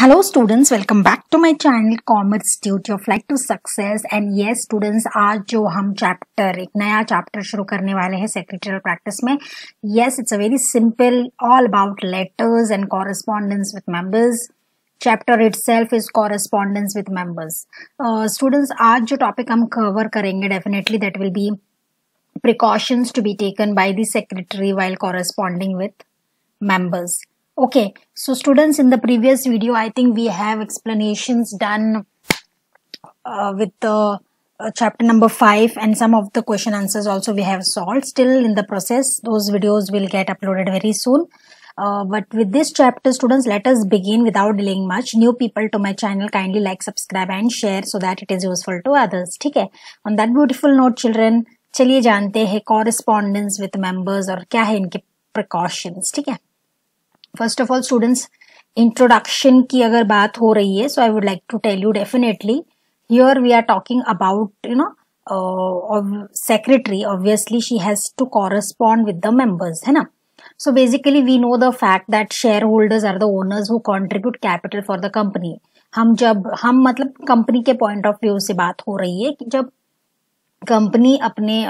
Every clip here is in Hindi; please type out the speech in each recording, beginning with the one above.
Hello students, welcome back to my channel Commerce Duty of Flight to Success and yes students आज जो हम चैप्टर एक नया चैप्टर शुरू करने वाले हैं सेक्रेटरियल प्रैक्टिस में yes it's a very simple all about letters and correspondence with members chapter itself is correspondence with members uh, students आज जो टॉपिक हम कवर करेंगे definitely that will be precautions to be taken by the secretary while corresponding with members Okay, so students in the previous video, I think we have explanations done uh, with the uh, chapter number 5 and some of the question answers also we have solved. Still in the process, those videos will get uploaded very soon. Uh, but with this chapter students let us begin without delaying much new people to my channel kindly like subscribe and share so that it is useful to others ठीक है on that beautiful note children चलिए जानते हैं correspondence with members और क्या है इनके precautions ठीक है first of all students introduction की अगर बात हो रही है so I would like to tell you definitely here we are talking about you know secretary obviously she has to correspond with the members है ना? So basically we know the fact that share holders are the owners who contribute capital for the company हम जब हम मतलब कंपनी के पॉइंट ऑफ़ व्यू से बात हो रही है कि जब कंपनी अपने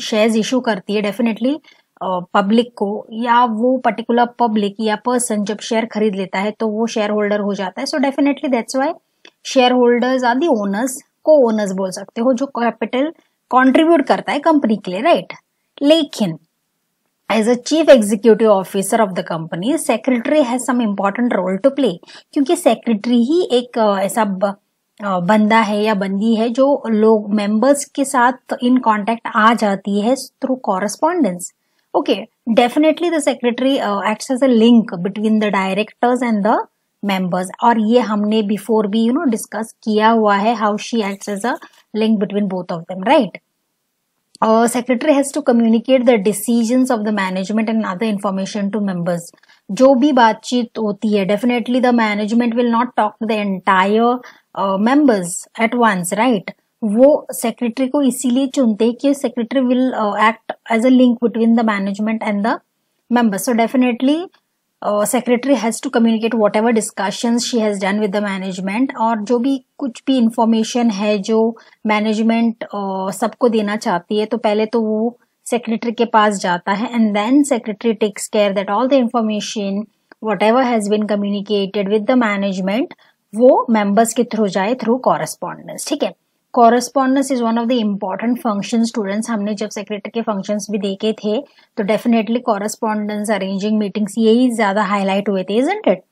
शेयर्स uh, इशू करती है डेफिनेटली पब्लिक को या वो पर्टिकुलर पब्लिक या पर्सन जब शेयर खरीद लेता है तो वो शेयर होल्डर हो जाता है। So definitely that's why share holders are the owners को ओनर्स बोल सकते हो, जो कैपिटल कंट्रीब्यूट करता है कंपनी के लिए राइट लेकिन as a chief executive officer of the company secretary has some important role to play क्योंकि सेक्रेटरी ही एक ऐसा बंदा है या बंदी है जो लोग मेंबर्स के साथ इन कांटेक्ट आ जाती है through correspondence Okay, definitely the secretary uh, acts as a link between the directors and the members और ये हमने before भी you know discuss किया हुआ है she acts as a link between both of them right uh, secretary has to communicate the decisions of the management and other information to members जो भी बातचीत होती है management will not talk to the entire uh, members at once right वो सेक्रेटरी को इसीलिए चुनते हैं कि secretary will act as a link between the management and the members. So definitely uh, secretary has to communicate whatever discussions she has done with the management और जो भी कुछ भी इंफॉर्मेशन है जो मैनेजमेंट uh, सबको देना चाहती है तो पहले तो वो सेक्रेटरी के पास जाता है and then secretary takes care that all the information whatever has been communicated with the management वो मेंबर्स के थ्रू जाए थ्रू कॉरेस्पॉन्डेंस ठीक है? Correspondence is one of the important function students हमने जब सेक्रेटरी के फ़ंक्शंस भी देखे थे तो डेफिनेटली कॉरेस्पॉन्डेंस अरेंजिंग मीटिंग्स यही ज़्यादा हाईलाइट हुए थे isn't it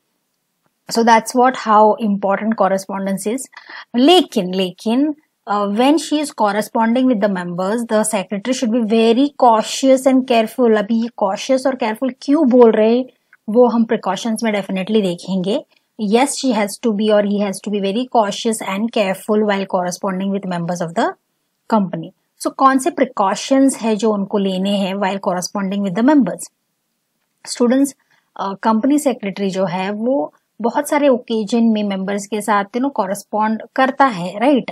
so that's what how important correspondence is lekin lekin uh, when she is corresponding with the members the secretary should be very cautious and careful अभी cautious और careful क्यों बोल रहे वो हम precautions में definitely देखेंगे yes she has to be or he has to be very cautious and careful while corresponding with members of the company so कौन से precautions है जो उनको लेने हैं while corresponding with the members students company uh, secretary जो है वो बहुत सारे ओकेजन में मेंबर्स के साथ यू नो कॉरेस्पॉन्ड करता है right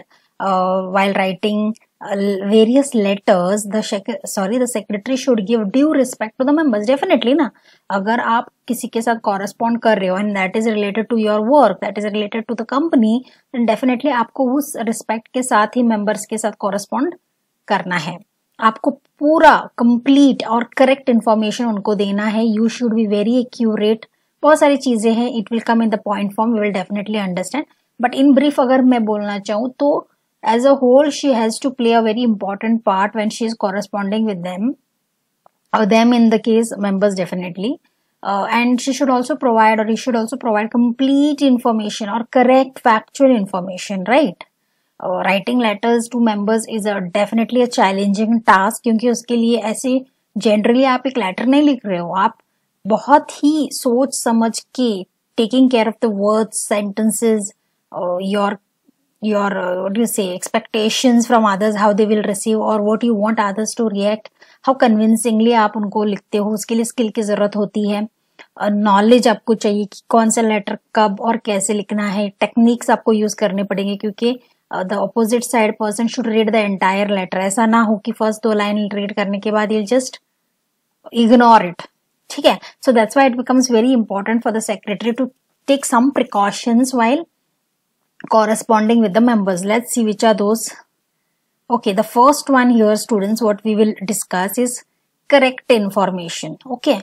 while writing various letters the sorry the secretary should give due respect to the members definitely ना अगर आप किसी के साथ correspond कर रहे हो and that is related to your work that is related to the company then definitely आपको उस respect के साथ ही members के साथ correspond करना है आपको पूरा complete और correct information उनको देना है you should be very accurate बहुत सारी चीज़ें हैं it will come in the point form we will definitely understand but in brief अगर मैं बोलना चाहूँ तो as a whole she has to play a very important part when she is corresponding with them or them in the case members definitely uh, and she should also provide or he should also provide complete information or correct factual information right uh, writing letters to members is a definitely a challenging task क्योंकि उसके लिए ऐसे जनरली आप एक लेटर नहीं लिख रहे हो आप बहुत ही सोच समझ के taking care of the words sentences your your uh, what do you say expectations from others how they will receive or what you want others to react how convincingly आप उनको लिखते हो उसके लिए स्किल की ज़रूरत होती है नॉलेज uh, आपको चाहिए कि कौन सा लेटर कब और कैसे लिखना है टेक्निक्स आपको यूज़ करने पड़ेंगे क्योंकि the opposite side person should read the entire letter ऐसा ना हो कि फ़र्स्ट दो लाइन रीड करने के बाद जस्ट इग्नोर इट ठीक है? So that's why it becomes very important for the secretary to take some precautions while corresponding with the members let's see which are those okay the first one here students what we will discuss is correct information okay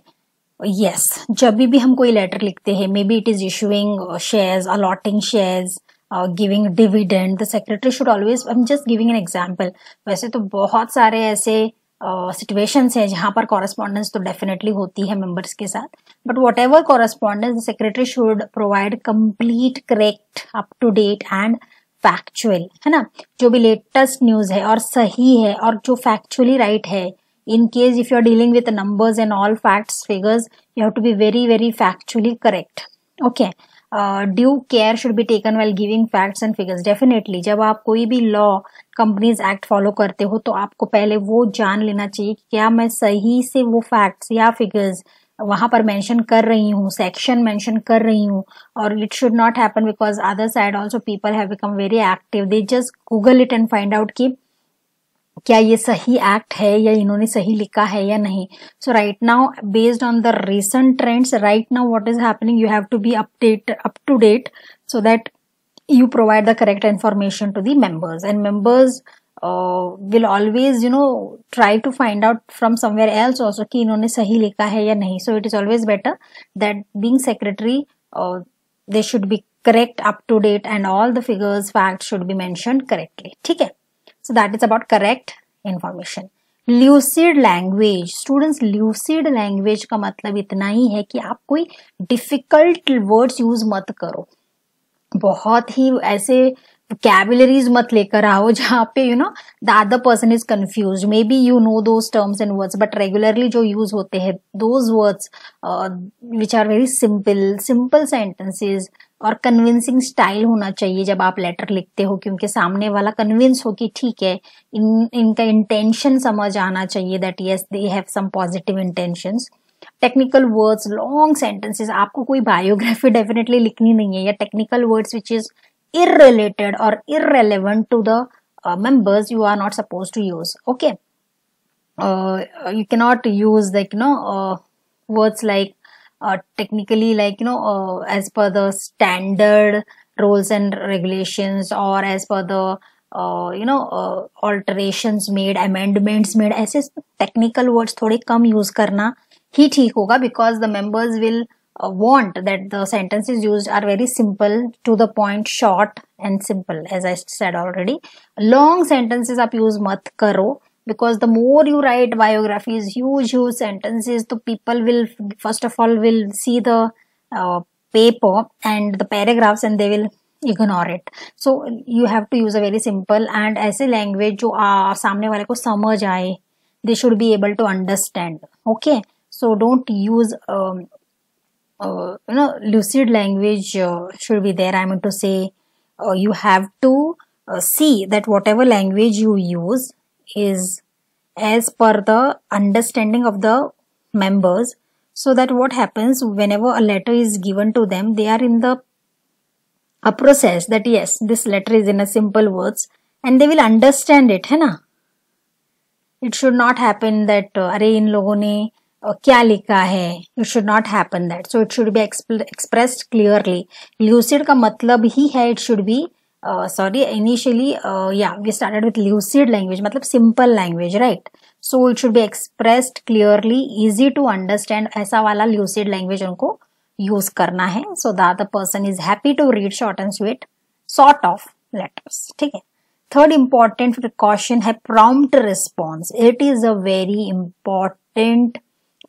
yes जब भी हम कोई लेटर लिखते हैं maybe it is issuing shares allotting shares giving dividend the secretary should always I am just giving an example वैसे तो बहुत सारे ऐसे सिचुएशंस uh, है जहाँ पर कॉरेस्पॉन्डेंस तो डेफिनेटली होती है मेंबर्स के साथ but whatever correspondence secretary should provide complete correct up to date and factual है ना? जो भी लेटेस्ट न्यूज़ है और सही है और जो फैक्चुअली राइट right है in if you are dealing with numbers and all facts figures you have to be very very factually correct okay due care should be taken while giving facts and figures definitely जब आप कोई भी लॉ कंपनीज़ एक्ट फॉलो करते हो तो आपको पहले वो जान लेना चाहिए कि क्या मैं सही से वो फैक्ट्स या फिगर्स वहाँ पर मेंशन कर रही हूँ सेक्शन मेंशन कर रही हूँ, और it should not happen because other side also people have become very active they just Google it and find out की क्या ये सही एक्ट है या इन्होंने सही लिखा है या नहीं. So right now based on the recent trends right now what is happening you have to be update up to date so that you provide the correct information to the members and members uh, will always you know try to find out from somewhere else also कि इन्होंने सही लिखा है या नहीं so it is always better that being secretary uh, they should be correct up to date and all the figures facts should be mentioned correctly ठीक है So that is about correct information. Lucid language students lucid language का मतलब इतना ही है कि आप कोई डिफ़िकल्ट वर्ड्स यूज़ मत करो बहुत ही ऐसे कैबलरीज मत लेकर आओ जहाँ पे you know the other person is confuse maybe you know those terms and words but regularly जो यूज़ होते हैं those words which are very simple simple sentences और कन्विंसिंग स्टाइल होना चाहिए जब आप लेटर लिखते हो क्योंकि सामने वाला कन्विंस हो कि ठीक है, इन, इनका इंटेंशन समझ आना चाहिए that yes they have some positive intentions technical words long sentences आपको कोई बायोग्राफी डेफिनेटली लिखनी नहीं है, या टेक्निकल वर्ड्स विच इज़ इेटेड और irrelevant to the members you are not suppose to use okay you can not use like no words like technically like you know as per the standard rules and regulation और as per the you know alteration made amendments made ऐसे टेक्निकल वर्ड्स थोड़े कम यूज़ करना ही ठीक होगा because the members will want that the sentences use are very simple to the point short and simple as I said already long sentences आप यूज़ मत करो because the more you write biographies huge huge sentences तो people will first of all will see the paper and the paragraphs and they will ignore it so you have to use a very simple and ऐसे लैंग्वेज जो सामने वाले को समझ आए they should be able to understand okay? so don't use um, uh, you know lucid language uh, should be there i mean to say uh, you have to uh, see that whatever language you use is as per the understanding of the members so that what happens whenever a letter is given to them they are in the a process that yes this letter is in a simple words and they will understand it है ना it should not happen that uh, अरे इन लोगों ने क्या लिखा है? It should not happen that so it should be expressed clearly lucid का मतलब ही है it should be sorry initially या we started with lucid language मतलब simple language right so it should be expressed clearly easy to understand ऐसा वाला ल्यूसिड लैंग्वेज उनको यूज़ करना है. So that the person is happy to read short and sweet sort of letters ठीक है? थर्ड इंपॉर्टेंट प्रिकॉशन है prompt response it is a very important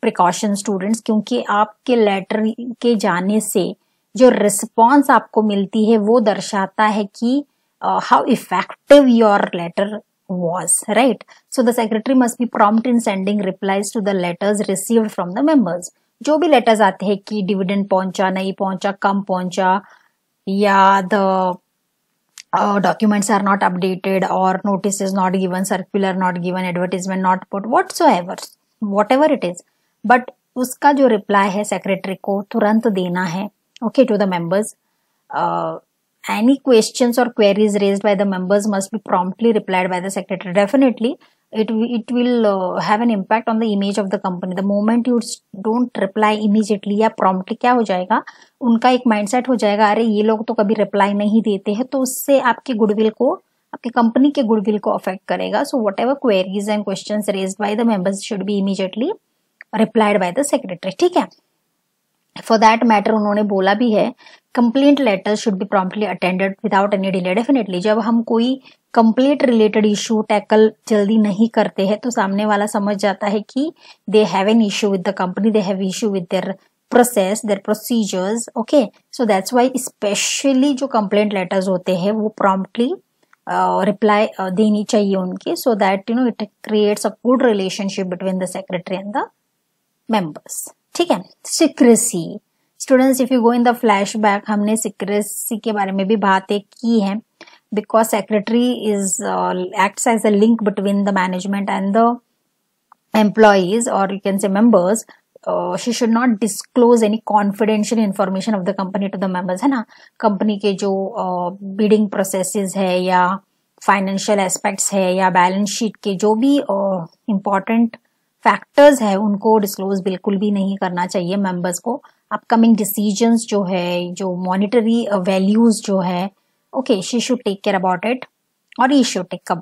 precaution students क्योंकि आपके लेटर के जाने से जो रिस्पॉन्स आपको मिलती है, वो दर्शाता है कि how effective your letter was right so the secretary must be prompt in sending replies to the letters received from the members जो भी लेटर्स आते हैं कि डिविडेंड पहुँचा, नहीं पहुँचा, कम पहुँचा, या the documents are not updated और notice is not given circular not given advertisement not put whatsoever whatever it is but उसका जो रिप्लाई है सेक्रेटरी को तुरंत देना है okay to the members any questions or queries raised by the members must be promptly replied by the secretary definitely it it will uh, have an impact on the image of the company the moment you don't reply या promptly क्या हो जाएगा उनका एक mindset हो जाएगा अरे ये लोग तो कभी reply नहीं देते हैं तो उससे आपके goodwill को आपकी कंपनी के गुडविल को अफेक्ट करेगा so whatever queries and question raise by the members should be immediately replied by the secretary ठीक है? फॉर दैट मैटर उन्होंने बोला भी है complaint letter should be promptly attended without any delay definitely जब हम कोई कंप्लेंट रिलेटेड इशू टैकल जल्दी नहीं करते हैं तो सामने वाला समझ जाता है कि they have an issue with the company they have issue with their process their procedures okay so that's why specially जो कंप्लेंट लेटर्स होते हैं वो प्रॉम्प्टली रिप्लाई uh, uh, देनी चाहिए उनकी so that you know it creates a good relationship between the secretary and the members ठीक है? Secrecy students if you go in the flash हमने सिक्रेसी के बारे में भी बातें की है because secretary is acts as a link between the management and the or you can say members. Uh, she should not disclose any confidential information of the company to the members है ना? कंपनी के जो बिडिंग uh, प्रोसेसेस है या फाइनेंशियल एस्पेक्ट्स है या बैलेंस शीट के जो भी इम्पोर्टेंट uh, फैक्टर्स है, उनको डिस्क्लोज बिल्कुल भी नहीं करना चाहिए मेंबर्स को। अपकमिंग डिसीजंस जो है, जो मॉनिटरी वैल्यूज़ जो है okay she should take care about it और he should take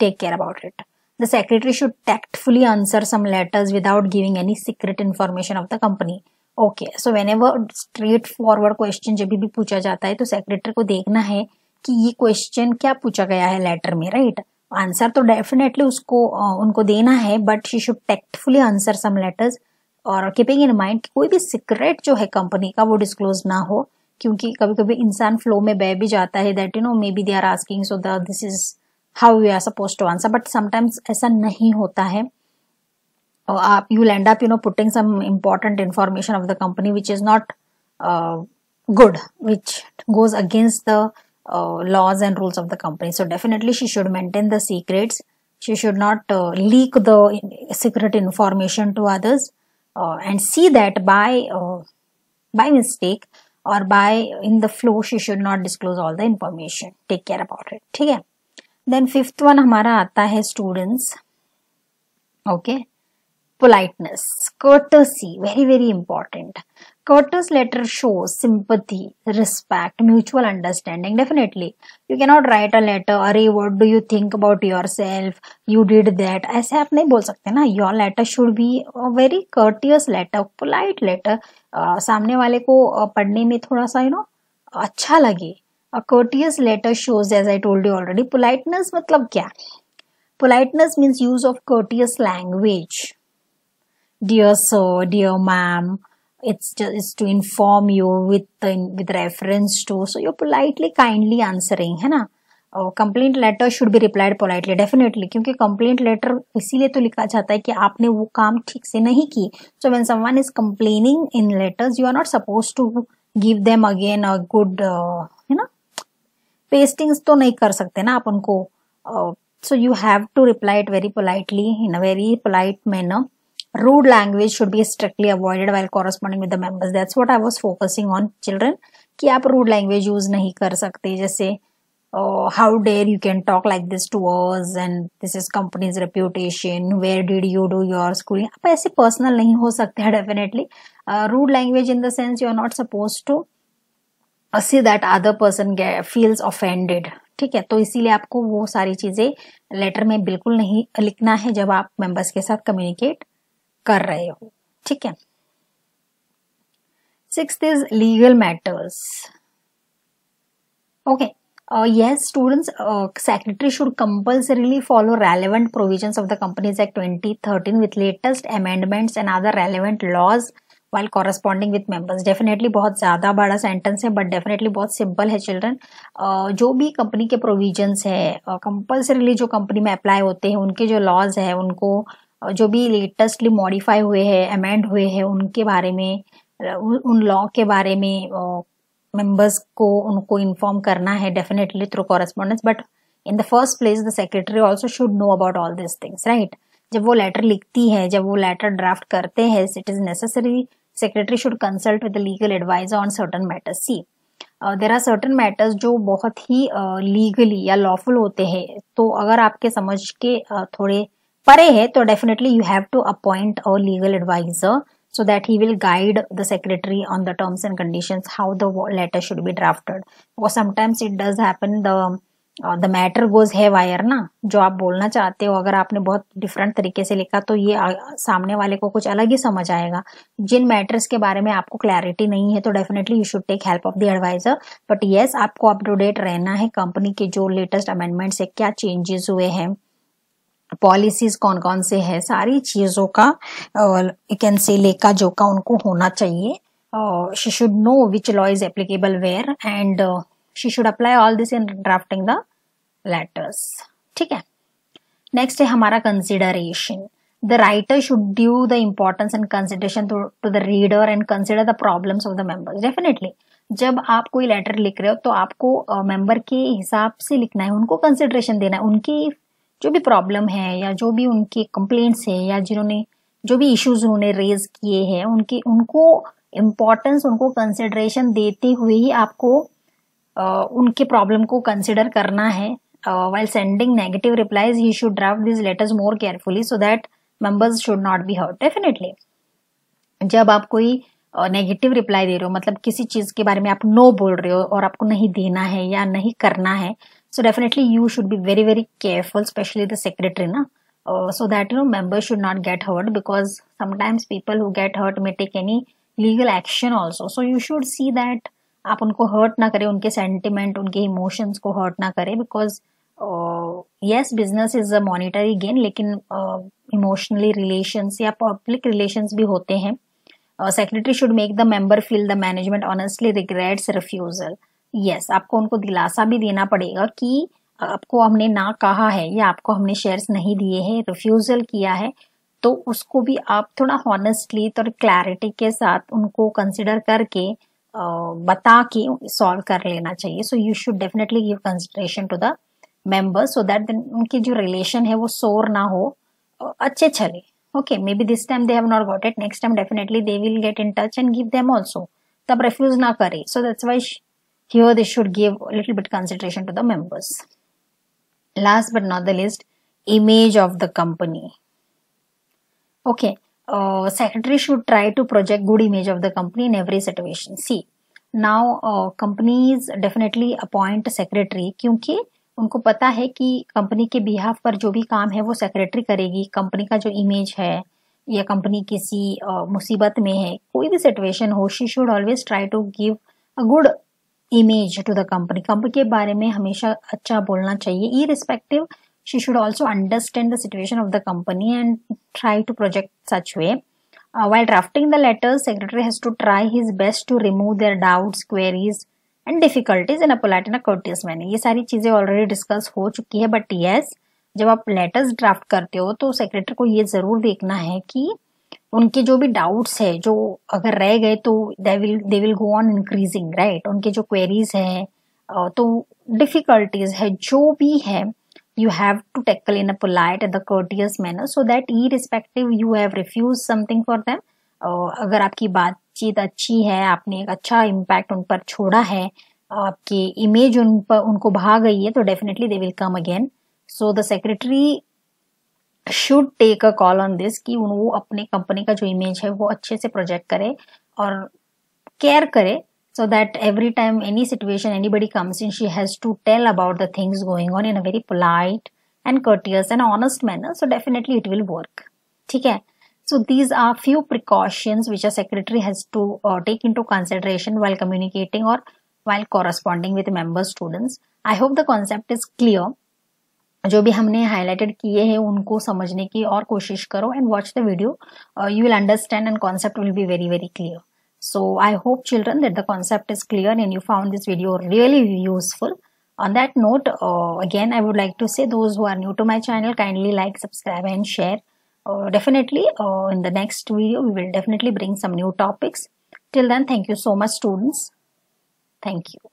take care about it the secretary should tactfully answer some letters without giving any secret information of the company okay so whenever straightforward question जब भी पूछा जाता है तो सेक्रेटरी को देखना है कि ये क्वेश्चन क्या पूछा गया है लेटर में राइट right? आंसर तो डेफिनेटली उसको उनको देना है but she should tactfully answer some letters और कीपिंग इन माइंड कोई भी सीक्रेट जो है कंपनी का वो डिस्क्लोज ना हो, क्योंकि कभी कभी इंसान फ्लो में बह भी जाता है that you know maybe they are asking so this is how you are suppose to answer but sometimes ऐसा नहीं होता है। और आप you land up you know putting some important information of the company which is not good which goes against the uh, laws and rules of the company. So definitely she should maintain the secrets. She should not uh, leak the secret information to others uh, and see that by uh, by mistake or by in the flow she should not disclose all the information. Take care about it. ठीक है Then fifth one हमारा आता है students. Okay. Politeness, courtesy, very very important. Curtis letter shows sympathy, respect, mutual understanding. Definitely. You cannot write a letter, अरे what do you think about yourself? You did that. ऐसे आप नहीं बोल सकते ना. Your letter should be a very courteous letter, polite letter. Uh, सामने वाले को uh, पढ़ने में थोड़ा सा you know अच्छा लगे. A courteous letter shows, as I told you already, politeness मतलब क्या? Politeness means use of courteous language. Dear sir, dear ma'am. it's just it's to inform you with the, with reference to so you're politely kindly answering है ना और complaint letter should be replied politely definitely क्योंकि कंप्लेंट लेटर इसीलिए तो लिखा जाता है कि आपने वो काम ठीक से नहीं की। So when someone is complaining in letters you are not suppose to give them again a good है ना पेस्टिंग्स तो नहीं कर सकते ना आप उनको। So you have to reply it very politely in a very polite manner rude language should be strictly avoided while corresponding with the members. That's what i was focusing on, children, कि आप रूड लैंग्वेज यूज़ नहीं कर सकते। जैसे how dare you can talk like this to us and this is company's reputation where did you do your schooling आप ऐसे पर्सनल नहीं हो सकते हैं definitely rude language in the sense you are not suppose to see that other person feels offended ठीक है? तो इसीलिए आपको वो सारी चीज़ें लेटर में बिल्कुल नहीं लिखना है जब आप मेंबर्स के साथ कम्युनिकेट कर रहे हो ठीक है? Six is legal matters okay yes students secretary should compulsorily follow relevant provision of the Companies Act twenty thirteen with latest amendments and other relevant laws while corresponding with members definitely बहुत ज़्यादा बड़ा सेंटेंस है बट डेफिनेटली बहुत सिंपल है चिल्ड्रन uh, जो भी कंपनी के प्रोविजन्स है कंपल्सरीली जो कंपनी में अप्लाई होते हैं उनके जो लॉज है उनको uh, जो भी लेटेस्टली मॉडिफाई हुए हैं अमेंड हुए हैं उनके बारे में उन लॉ के बारे में मेंबर्स को उनको इन्फॉर्म करना है definitely through correspondence but in the first place the secretary also should know about all this things right जब वो लेटर लिखती है जब वो लेटर ड्राफ्ट करते हैं it is necessary secretary should consult with legal adviser on certain matters see there are certain matters जो बहुत ही लीगली uh, या लॉफुल होते हैं तो अगर आपके समझ के uh, थोड़े परे है तो definitely you have to appoint a legal adviser so that he will guide the secretary on the terms and conditions, how the letter should be drafted. Because sometimes it does happen the matter goes haywire ना, जो आप बोलना चाहते हो, अगर आपने बहुत डिफरेंट तरीके से लिखा तो ये सामने वाले को कुछ अलग ही समझ आएगा। जिन मैटर्स के बारे में आपको क्लैरिटी नहीं है तो definitely you should take help of the adviser but yes आपको अप टू डेट रहना है कंपनी के जो लेटेस्ट अमेंडमेंट्स है, क्या चेंजेस हुए हैं। पॉलिसीज़ कौन कौन से है सारी चीज़ों का यू कैन से लेका जो का उनको होना चाहिए। She should know which law is applicable where and she should apply all this in drafting the letters ठीक है? नेक्स्ट है हमारा consideration the writer should due the importance and consideration to the reader and consider the problems of the members definitely जब आप कोई लेटर लिख रहे हो तो आपको मेंबर uh, के हिसाब से लिखना है उनको कंसिडरेशन देना है उनकी जो भी प्रॉब्लम है या जो भी उनके कंप्लेंट्स है या जिन्होंने जो भी इश्यूज़ उन्होंने रेज किए हैं उनके उनको इम्पोर्टेंस उनको कंसिडरेशन देते हुए ही आपको आ, उनके प्रॉब्लम को कंसिडर करना है। While sending negative replies he should draft this letters more carefully so that members should not be hurt definitely जब आप कोई नेगेटिव रिप्लाई दे रहे हो मतलब किसी चीज़ के बारे में आप नो बोल रहे हो और आपको नहीं देना है या नहीं करना है so definitely you should be very very careful especially the secretary na uh, so that you know members should not get hurt because sometimes people who get hurt may take any legal action also so you should see that आप उनको हर्ट ना करें उनके सेंटिमेंट उनके इमोशंस को हर्ट ना करें because yes business is a monetary gain लेकिन इमोशनली uh, रिलेशंस या पब्लिक रिलेशंस भी होते हैं secretary should make the member feel the management honestly regrets refusal Yes आपको उनको दिलासा भी देना पड़ेगा कि आपको हमने ना कहा है या आपको हमने शेयर्स नहीं दिए हैं रिफ्यूजल किया है तो उसको भी आप थोड़ा हॉनेस्टली तो क्लैरिटी के साथ उनको कंसिडर करके बता के सॉल्व कर लेना चाहिए। So you should definitely give consideration to the members so that उनकी जो रिलेशन है वो सोर ना हो अच्छे चले। Okay maybe this time they have not got it next time definitely they will get in touch and give them also तब रिफ्यूज ना करे। So that's why here they should give a little bit consideration to the members. Last but not the least, image of the company. Okay, uh, secretary should try to project good image of the company in every situation. See, now uh, companies definitely appoint secretary क्योंकि उनको पता है कि कंपनी के बिहाफ पर जो भी काम है वो सेक्रेटरी करेगी कंपनी का जो इमेज है या कंपनी किसी uh, मुसीबत में है कोई भी सिचुएशन हो she should always try to give a good image to the company company के बारे में हमेशा अच्छा बोलना चाहिए। Irrespective she should also understand the situation of the company and try to project such way why drafting the letter secretary has to try his best to remove their doubts queries and difficulties in a in a courteous ये सारी चीज़ें ऑलरेडी डिस्कस हो चुकी है बट येस जब आप लेटर्स ड्राफ्ट करते हो तो सेक्रेटरी को ये ज़रूर देखना है कि उनके जो भी डाउट्स है, जो अगर रह गए तो they will they will go on increasing right उनके जो क्वेरीज है तो डिफिकल्टीज है, जो भी है you have to tackle in a polite and the courteous manner so that irrespective you have refuse something for them अगर आपकी बातचीत अच्छी है, आपने एक अच्छा इम्पैक्ट उन पर छोड़ा है, आपकी इमेज उन पर, उनको भाग गई है तो definitely they will come again so the secretary should take a call on this कि वो अपने कंपनी का जो इमेज है वो अच्छे से प्रोजेक्ट करे और केयर करे so that every time any situation anybody comes in she has to tell about the things going on in a very polite and courteous and honest manner so definitely it will work ठीक है? So these are few precautions which a secretary has to take into consideration well communicating और well corresponding with member students I hope the concept is clear जो भी हमने हाईलाइटेड किए हैं, उनको समझने की और कोशिश करो and watch the video you will understand and concept will be very very clear so I hope children that the concept is clear and you found this video really useful on that note again I would like to say those who are new to my channel kindly like subscribe and share definitely in the next video we will definitely bring some new topics till then thank you so much students thank you